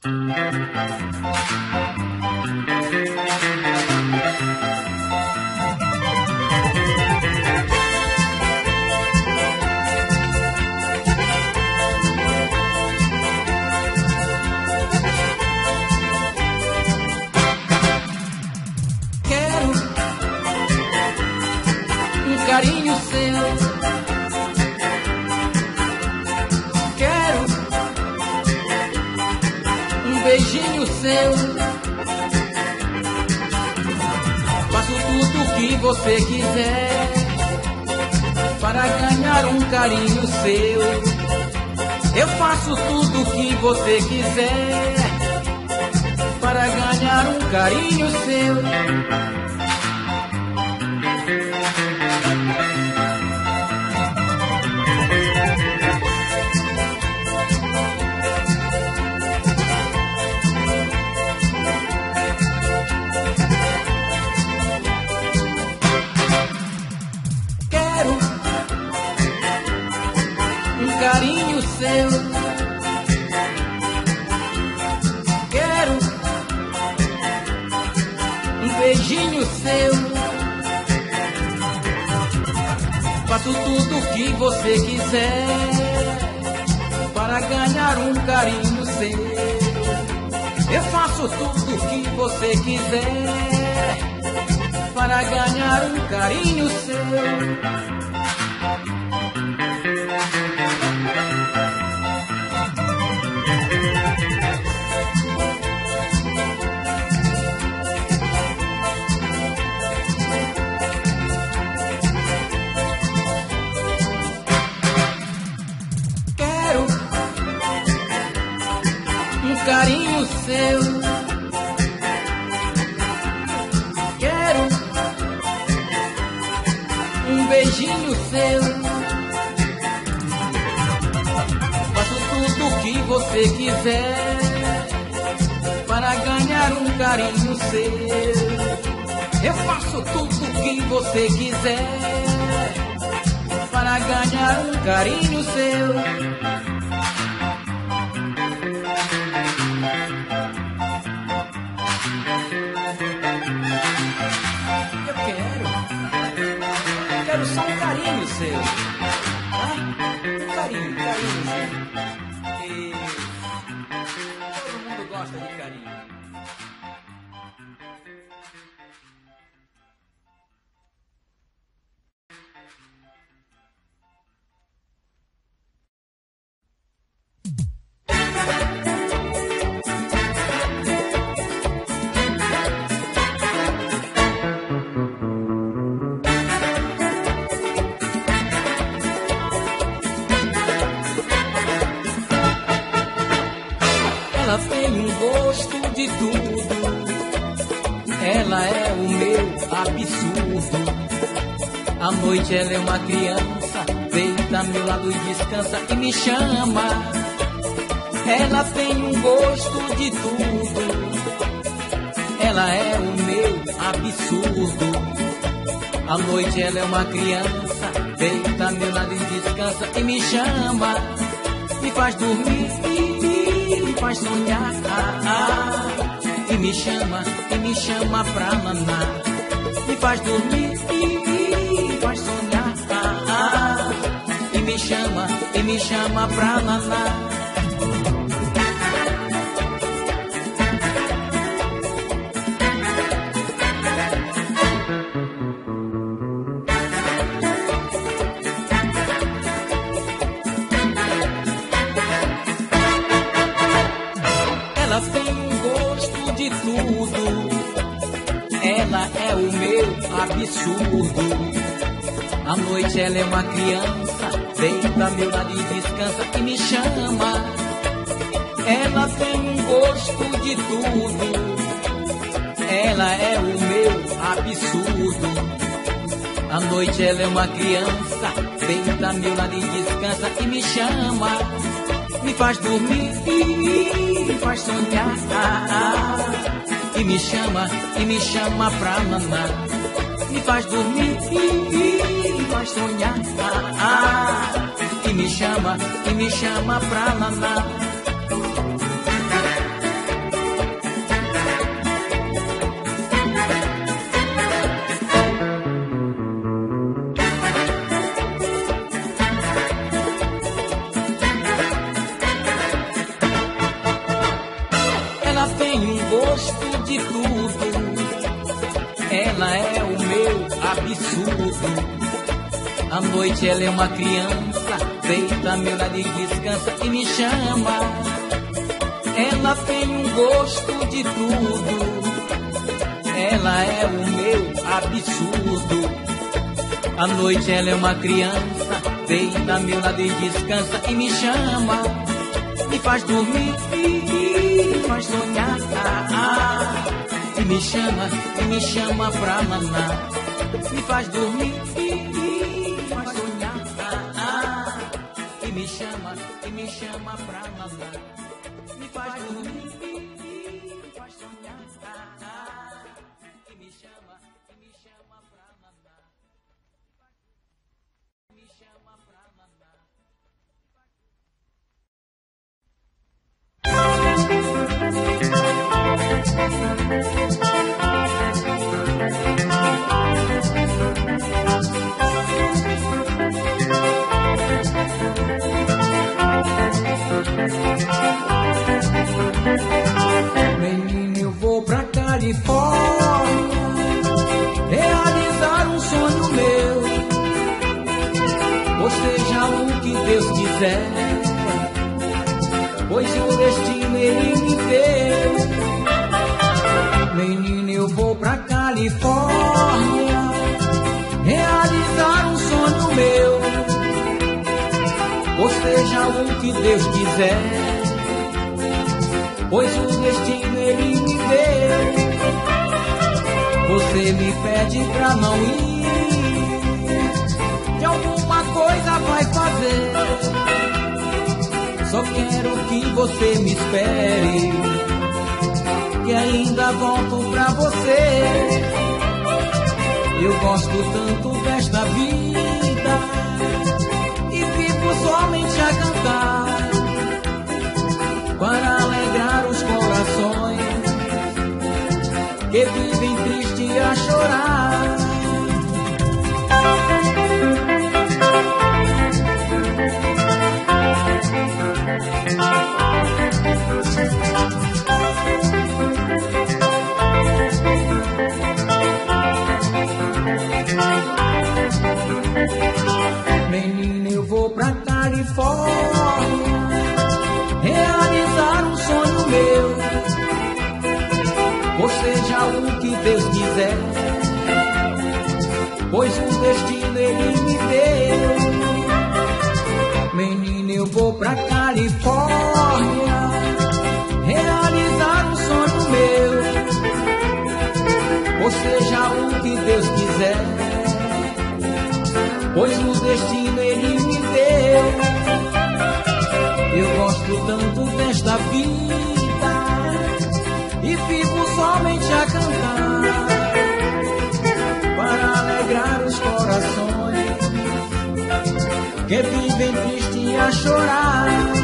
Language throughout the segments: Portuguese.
Quero seu. Faço tudo o que você quiser para ganhar um carinho seu. Eu faço tudo o que você quiser para ganhar um carinho seu. Carinho seu. Quero um beijinho seu. Faço tudo o que você quiser para ganhar um carinho seu. Eu faço tudo o que você quiser para ganhar um carinho seu. Seu. Quero um beijinho seu. Faço tudo o que você quiser para ganhar um carinho seu. Eu faço tudo o que você quiser para ganhar um carinho seu. De tudo. Ela é o meu absurdo. À noite ela é uma criança, deita meu lado e descansa e me chama. Ela tem um gosto de tudo. Ela é o meu absurdo. À noite ela é uma criança, deita meu lado e descansa e me chama. Me faz dormir, me faz sonhar. E me chama, e me chama pra manar. Me faz dormir, me faz sonhar. E me chama, e me chama pra manar. À noite ela é uma criança, deita a meu lado e descansa e me chama. Ela tem um gosto de tudo. Ela é o meu absurdo. À noite ela é uma criança, deita a meu lado e descansa e me chama. Me faz dormir, me faz sonhar. E me chama, e me chama pra mamar. Me faz dormir, me faz sonhar. E me chama, e me chama pra mamar. Noite ela é uma criança, lado e descansa e me chama. Ela tem um gosto de tudo. Ela é o meu absurdo. À noite ela é uma criança, deita meu lado e descansa e me chama. Me faz dormir, me faz sonhar. E me chama, e me chama pra manar. Me faz dormir, chama, e me chama pra manar. Me faz dormir, me faz sonhar. Me chama, e me chama Califórnia realizar um sonho meu. Ou seja, o que Deus quiser, pois o destino ele me deu. Você me pede pra não ir, que alguma coisa vai fazer. Só quero que você me espere, que ainda volto pra você. Eu gosto tanto desta vida e vivo somente a cantar para alegrar os corações que vivem triste a chorar. Menina, o que Deus quiser, pois o destino ele me deu. Menina, eu vou pra Califórnia realizar um sonho meu. Ou seja, o que Deus quiser, pois o destino ele me deu. Eu gosto tanto desta vida a cantar para alegrar os corações que vivem triste a chorar.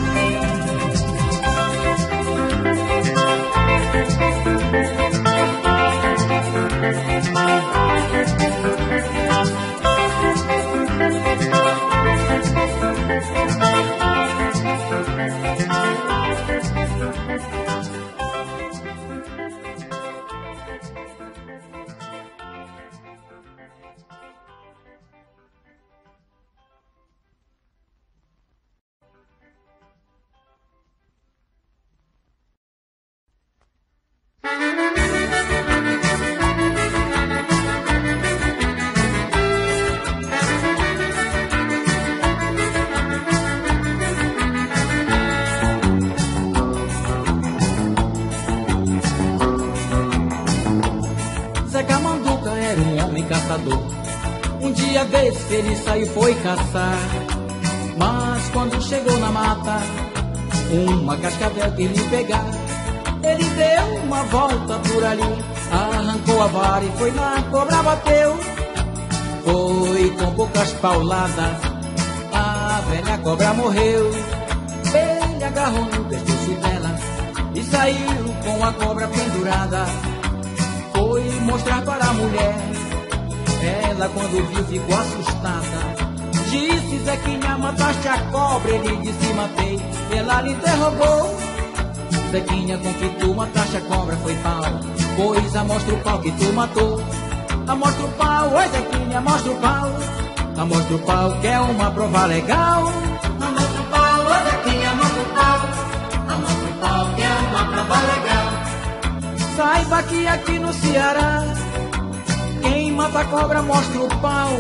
Saiu foi caçar. Mas quando chegou na mata, uma cascavel que lhe pegar. Ele deu uma volta por ali, arrancou a vara e foi na cobra bateu. Foi com poucas pauladas, a velha cobra morreu. Ele agarrou no pescoço dela e saiu com a cobra pendurada foi mostrar para a mulher. Ela, quando viu, ficou assustada. Disse, Zequinha, mataste a cobra. Ele disse, matei. Ela lhe interrogou. Zequinha com que tu mataste a cobra foi pau. Pois amostra o pau que tu matou. Amostra o pau, oi Zequinha, mostra o pau. Amostra o pau que é uma prova legal. Amostra o pau, oi Zequinha, mostra o pau. Amostra o pau que é uma prova legal. Saiba que aqui no Ceará, mata a cobra mostra o pau.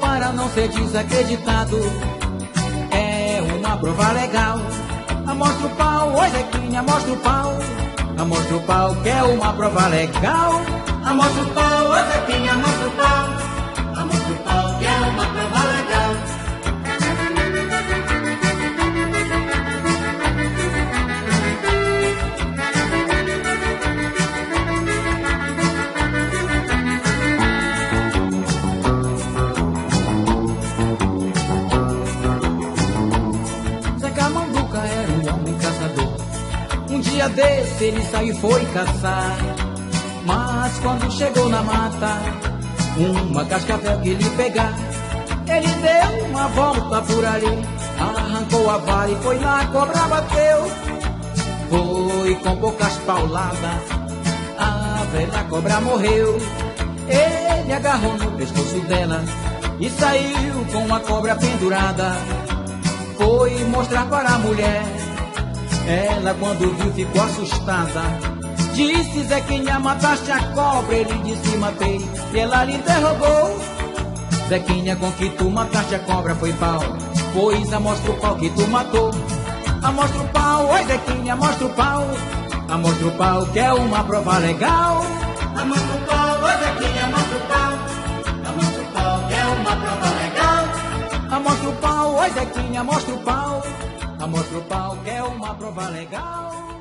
Para não ser desacreditado, é uma prova legal. Amostra o pau, oi Zequinha, amostra o pau. Amostra o pau que é uma prova legal. Amostra o pau, oi Zequinha, amostra o pau. Dia desse ele saiu e foi caçar. Mas quando chegou na mata, uma cascavel que lhe pegar. Ele deu uma volta por ali, arrancou a vara e foi lá, a cobra bateu. Foi com poucas pauladas, a velha cobra morreu. Ele agarrou no pescoço dela e saiu com a cobra pendurada. Foi mostrar para a mulher. Ela, quando viu, ficou assustada. Disse Zequinha, mataste a cobra. Ele disse, matei. E ela lhe interrogou. Zequinha, com que tu mataste a cobra foi pau. Pois amostra o pau que tu matou. Amostra o pau, oi Zequinha, mostra o pau. Amostra o pau que é uma prova legal. Amostra o pau, oi Zequinha, amostra o pau. Amostra o pau que é uma prova legal. Amostra o pau, oi Zequinha, mostra o pau. Amostra o pau que é uma prova legal.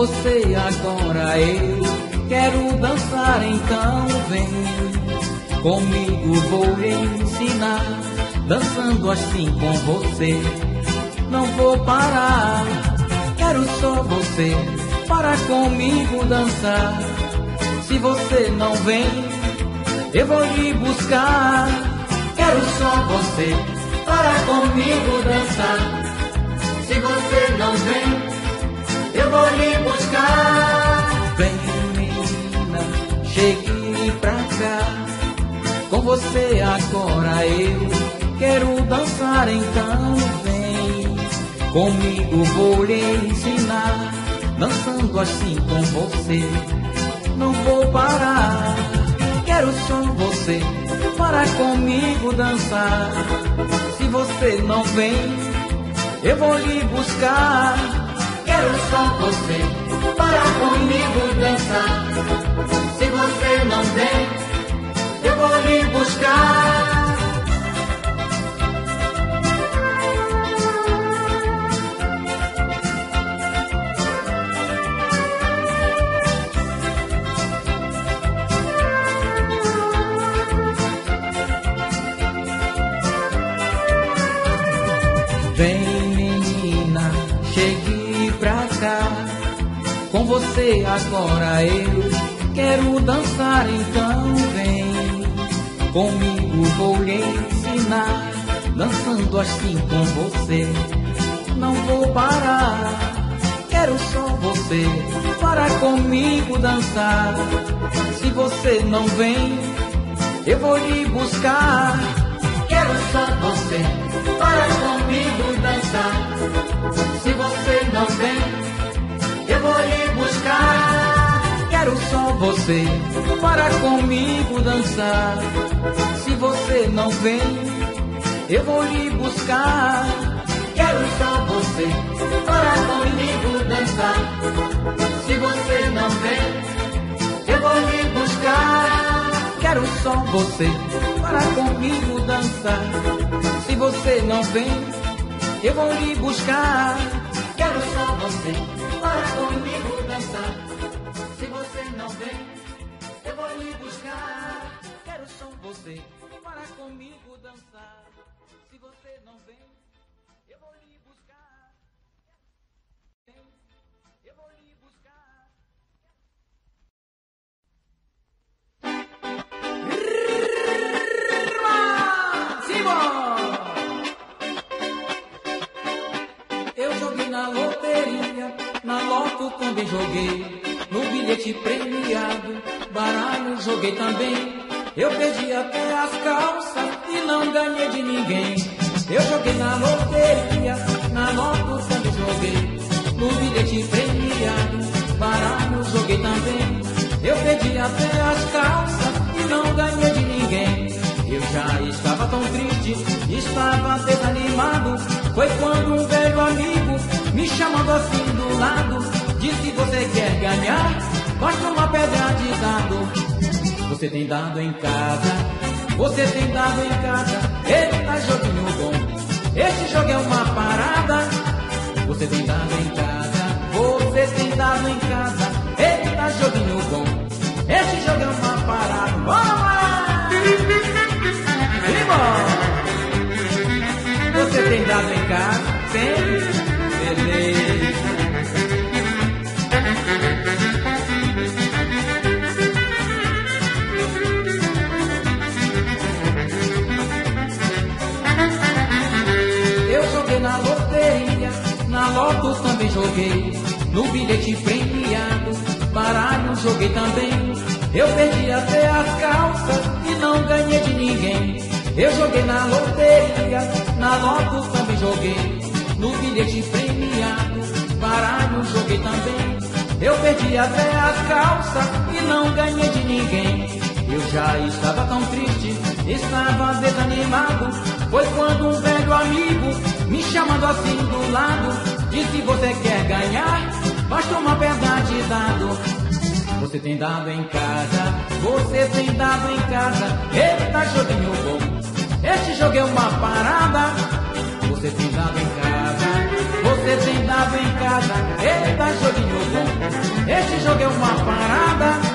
Você agora eu quero dançar, então vem. Comigo vou ensinar, dançando assim com você. Não vou parar, quero só você para comigo dançar. Se você não vem, eu vou lhe buscar. Quero só você para comigo dançar. Se você não vem, eu vou lhe buscar. Vem menina, chegue pra cá. Com você agora eu quero dançar, então vem. Comigo vou lhe ensinar, dançando assim com você. Não vou parar, quero só você para comigo dançar. Se você não vem, eu vou lhe buscar. Quero só você para comigo dançar. Se você não vem, eu vou lhe buscar. Você agora eu quero dançar, então vem. Comigo vou lhe ensinar, dançando assim com você. Não vou parar, quero só você para comigo dançar. Se você não vem, eu vou lhe buscar. Quero só você para comigo dançar. Se você não vem, Quero só você para comigo dançar. Se você não vem, eu vou lhe buscar. Quero só você para comigo dançar. Se você não vem, eu vou lhe buscar. Quero só você para comigo dançar. Se você não vem, eu vou lhe buscar. Quero só você para comigo dançar. Se você não vem, eu vou lhe buscar. Quero só você para comigo dançar. Se você não vem, eu vou lhe buscar. Eu vou lhe buscar. Eu joguei na loteria, na loto também joguei. No bilhete premiado, baralho joguei também. Eu perdi até as calças e não ganhei de ninguém. Eu joguei na loteria, na loto também joguei. No bilhete premiado, baralho joguei também. Eu perdi até as calças e não ganhei de ninguém. Eu já estava tão triste, estava desanimado. Foi quando um velho amigo me chamando assim do lado, disse: Você quer ganhar? Basta uma pedra de dado. Você tem dado em casa, você tem dado em casa. Eita, joguinho bom. Esse jogo é uma parada. Você tem dado em casa, você tem dado em casa. Eita, joguinho bom. Esse jogo é uma parada. Vamos lá! Você tem dado em casa? Tem? Beleza. Também joguei. No bilhete premiado, baralho joguei também. Eu perdi até as calças e não ganhei de ninguém. Eu joguei na loteria, na loto também joguei. No bilhete premiado, baralho joguei também. Eu perdi até as calças e não ganhei de ninguém. Eu já estava tão triste, estava desanimado. Foi quando um velho amigo, me chamando assim do lado, disse: Você quer ganhar? Basta uma pedra de dado. Você tem dado em casa, você tem dado em casa. Eita, joguinho bom. Este jogo é uma parada. Você tem dado em casa, você tem dado em casa. Eita, joguinho bom. Este jogo é uma parada.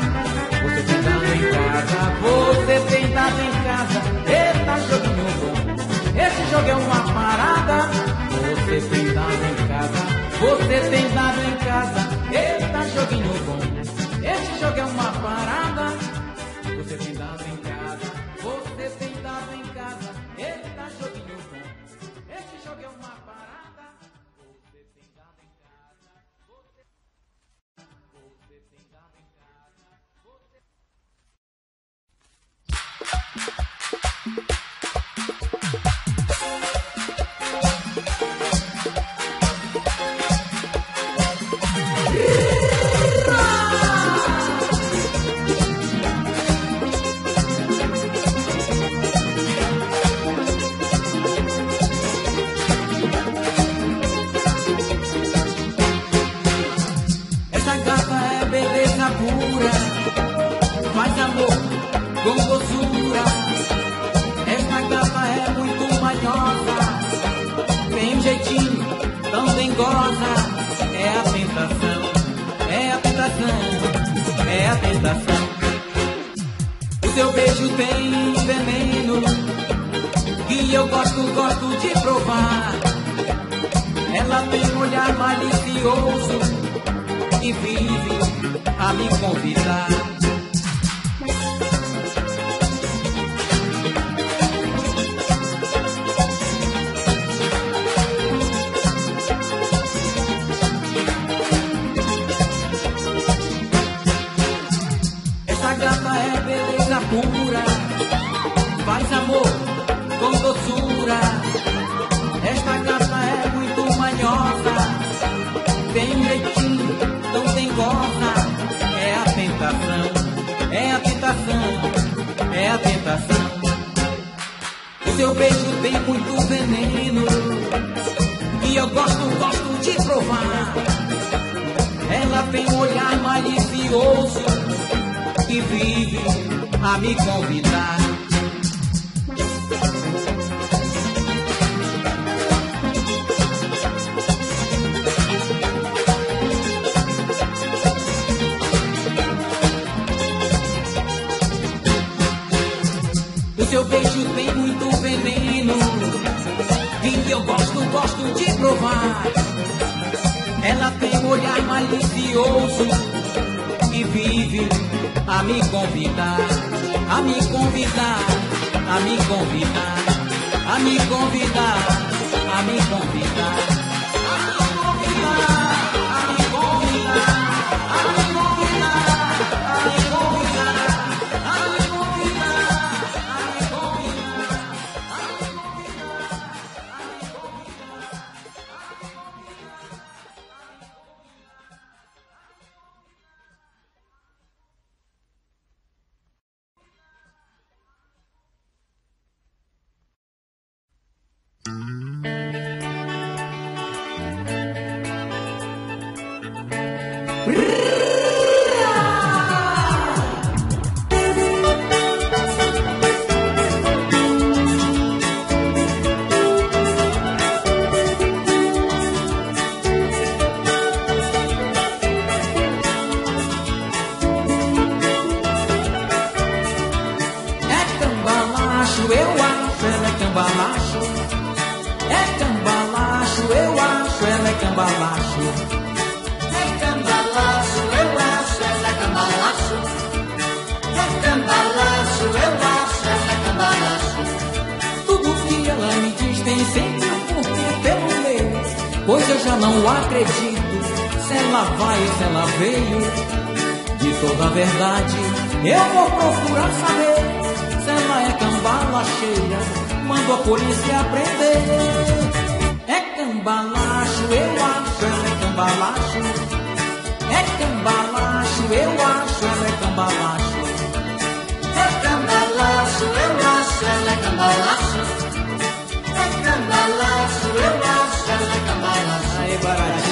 Em casa, você tem dado em casa. Eita, joguinho bom. Este jogo é uma parada. Você tem dado em casa, você tem dado em casa. Eita, joguinho bom. Este jogo é uma parada. Você tem provar. Ela tem um olhar malicioso e vive a me convidar, a me convidar, a me convidar, a me convidar, a me convidar. cambalacho, eu acho, ela é cambalacho. É cambalacho, eu acho, ela é cambalacho. É cambalacho, eu acho, ela é cambalacho. É cambalacho, eu acho, ela é cambalacho. Tudo que ela me diz tem sempre um porquê pelo meu, pois eu já não acredito. Se ela vai, ou se ela veio, de toda a verdade eu vou procurar saber se ela é cambala cheia, mandou a polícia prender. É cambalacho, eu acho, ela é cambalacho. É cambalacho, eu acho, ela é cambalacho. É cambalacho, eu acho, ela é cambalacho. É cambalacho, eu acho, ela é cambalacho. Aí, baralho.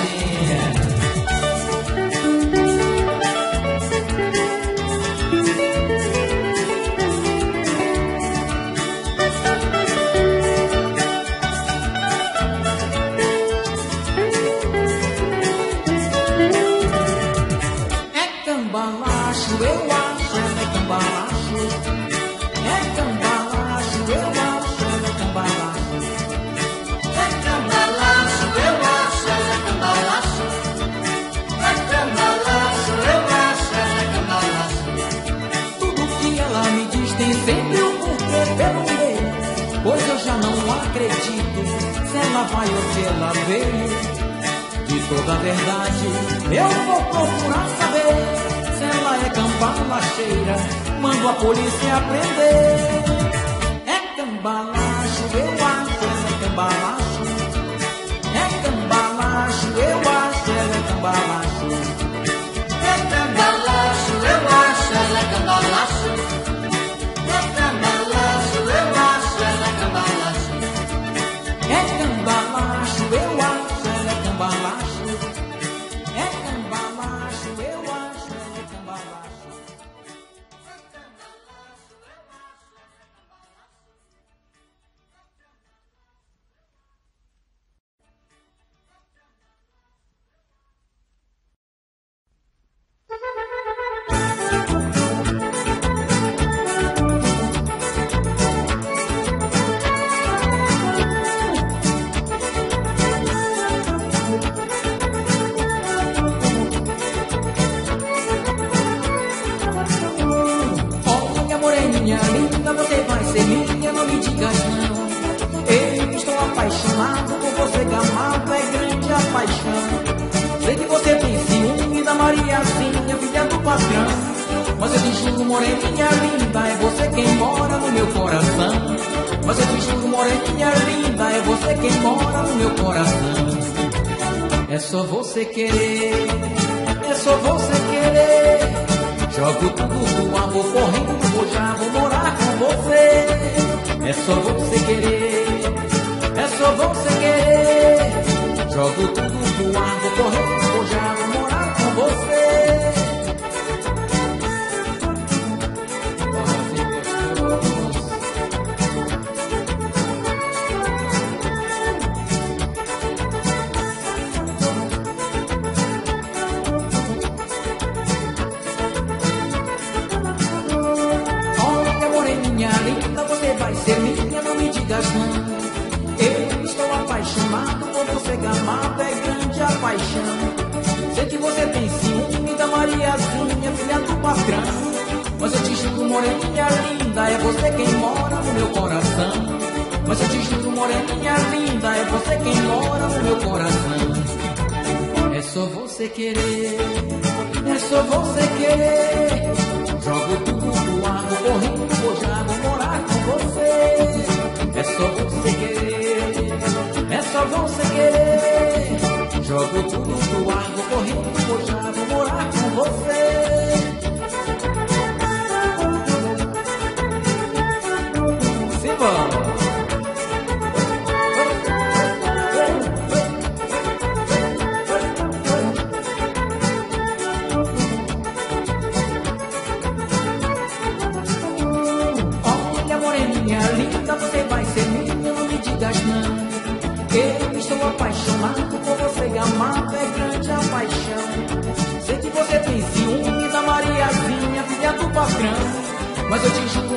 vai eu ver De toda a verdade eu vou procurar saber Se ela é cambalacheira, mando a polícia prender. É cambalacho, eu acho essa cambalacho.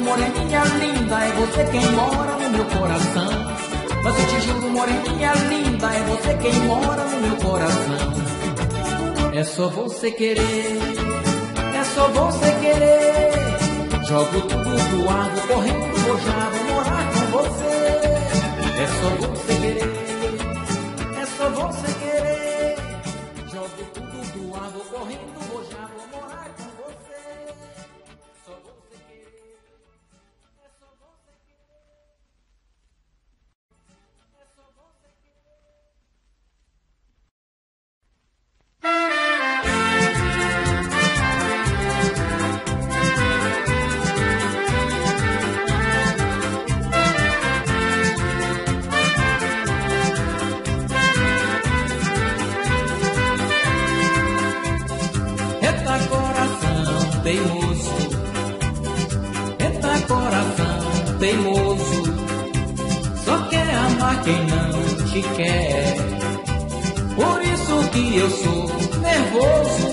moreninha linda, é você quem mora no meu coração. Mas eu te juro, moreninha linda, é você quem mora no meu coração. É só você querer, é só você querer. Jogo tudo do ar, vou correndo, vou já, vou morar com você. É só você querer, é só você querer. Jogo tudo do ar, vou correndo, vou já, vou morar com você. Só você querer. quem não te quer. Por isso que eu sou nervoso.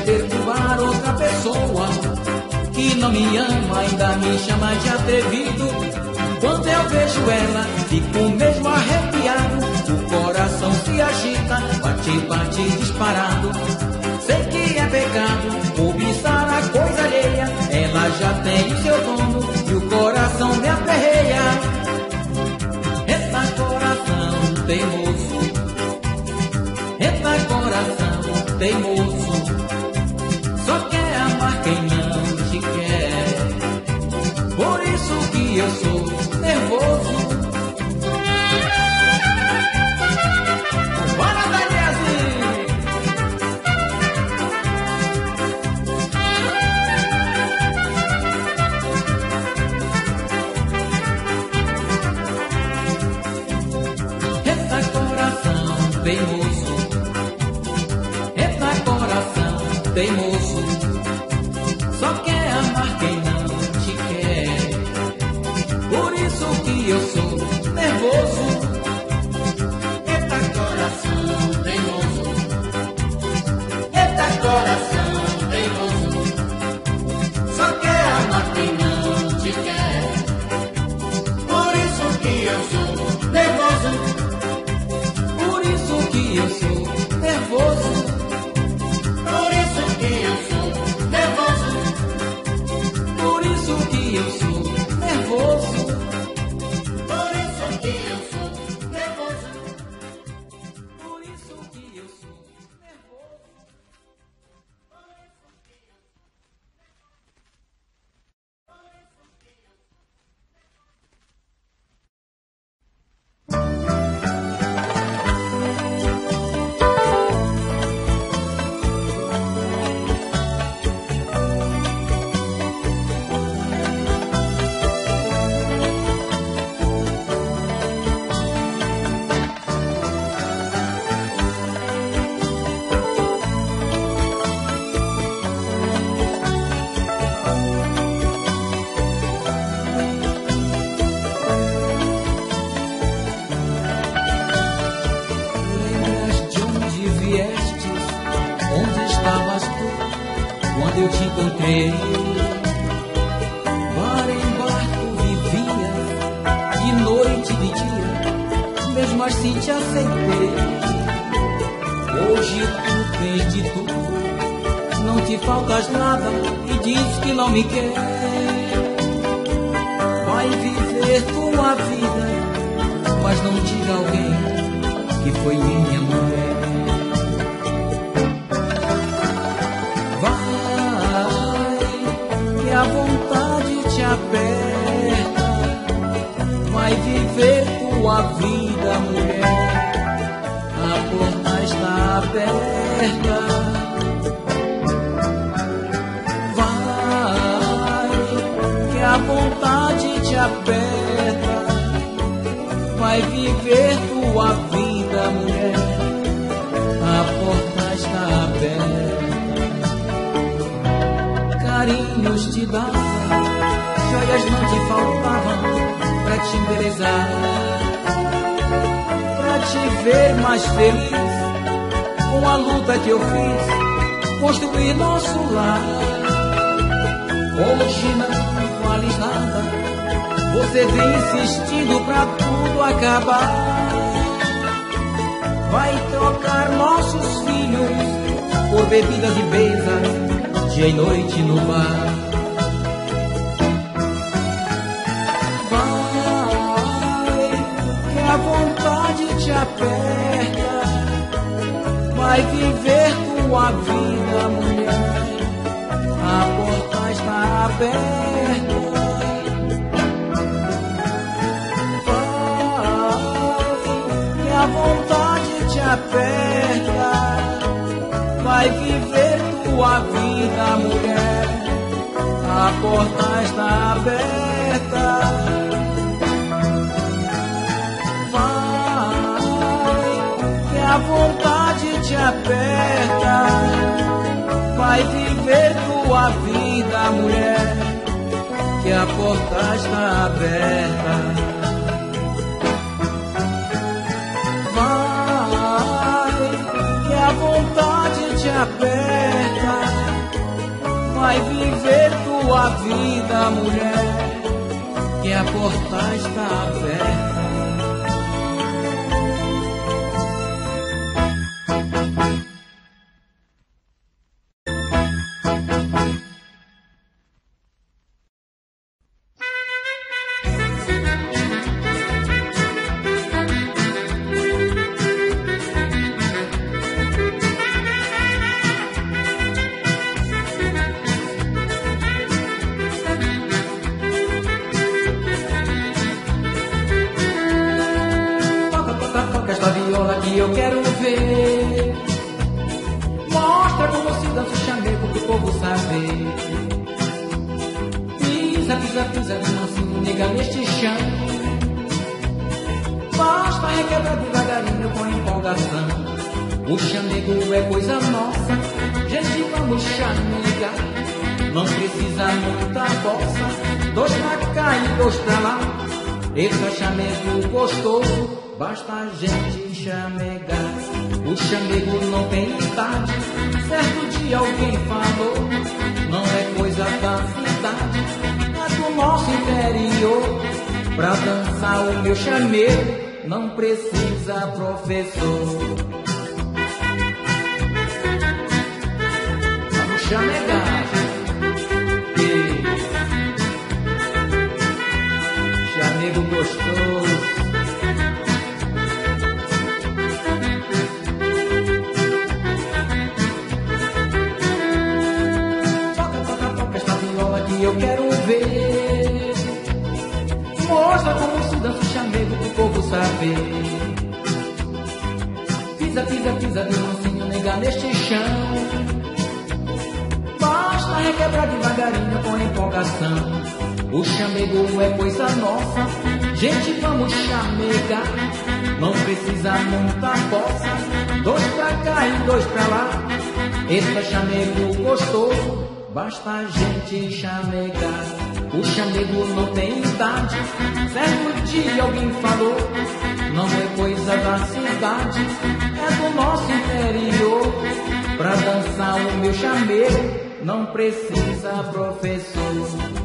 perturbar outra pessoa que não me ama, ainda me chama de atrevido. Quando eu vejo ela, fico mesmo arrepiado. O coração se agita, bate, bate disparado. they. Oh. Encontrei. Bar em barco vivia, de noite e de dia, mesmo assim te aceitei. Hoje tu tens de tudo, não te faltas nada e diz que não me quer. Vai viver tua vida, mas não diga alguém que foi minha mulher. Aperta. Vai viver tua vida, mulher. A porta está aberta. Vai, que a vontade te aperta. Vai viver tua vida, mulher. A porta está aberta carinhos te te faltavam pra te embelezar, pra te ver mais feliz com a luta que eu fiz, construir nosso lar. Hoje não vales nada, você vem insistindo pra tudo acabar. Vai trocar nossos filhos por bebidas e beijos dia e noite no bar. Te aperta. Vai viver tua vida, mulher. A porta está aberta. Vai, que a vontade te aperta. Vai viver tua vida, mulher. A porta está aberta. Vontade te aperta. Vai viver tua vida, mulher. Que a porta está aberta. Vai, que a vontade te aperta. Vai viver tua vida, mulher, que a porta está aberta. O chamego é coisa nossa, gente, vamos chamegar. Não precisa muita bossa, dois pra cá e dois pra lá. Esse é chamego gostoso, basta a gente chamegar. O chamego não tem idade, certo dia alguém falou. Não é coisa da cidade, é do nosso interior. Pra dançar o meu chamego, não precisa professor. Pisa, pisa, pisa de mansinho, nega neste chão. Basta requebrar devagarinho com empolgação. O chamego é coisa nossa, gente, vamos chamegar. Não precisa muita bossa, dois pra cá e dois pra lá. Esse é chamego gostoso, basta a gente chamegar. O chamego não tem idade, certo dia alguém falou. Não é coisa da cidade, é do nosso interior. Pra dançar o meu chamego não precisa professor.